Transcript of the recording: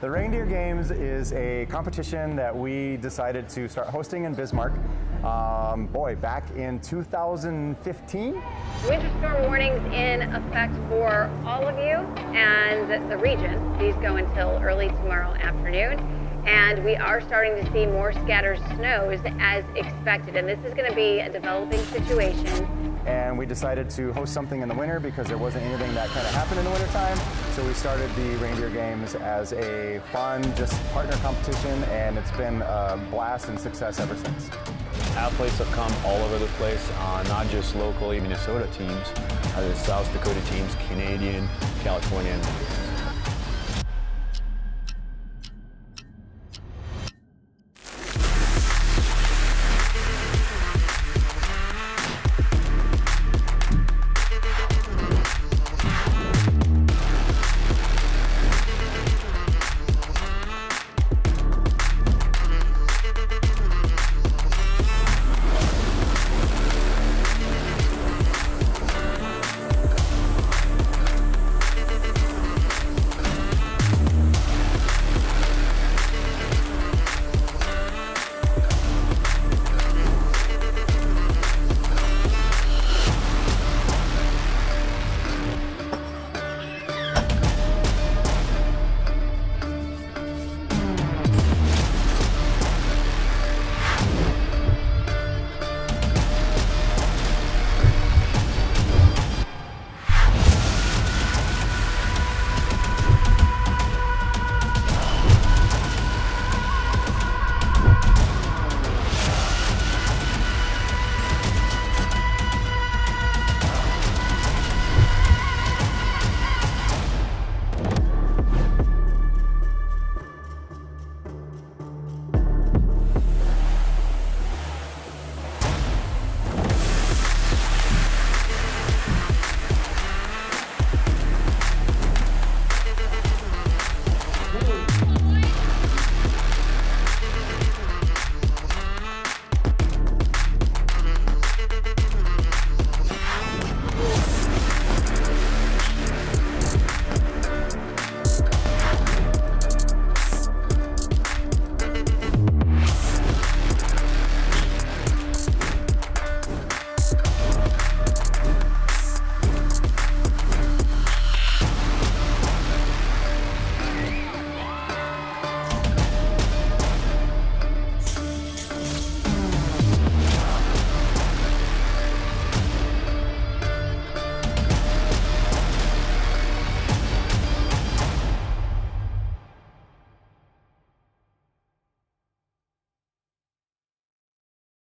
The Reindeer Games is a competition that we decided to start hosting in Bismarck. Um, boy, back in 2015. Winter storm warnings in effect for all of you and the region. These go until early tomorrow afternoon. And we are starting to see more scattered snows as expected. And this is going to be a developing situation and we decided to host something in the winter because there wasn't anything that kind of happened in the wintertime. So we started the Reindeer Games as a fun, just partner competition, and it's been a blast and success ever since. Athletes have come all over the place, uh, not just locally Minnesota teams, uh, South Dakota teams, Canadian, Californian,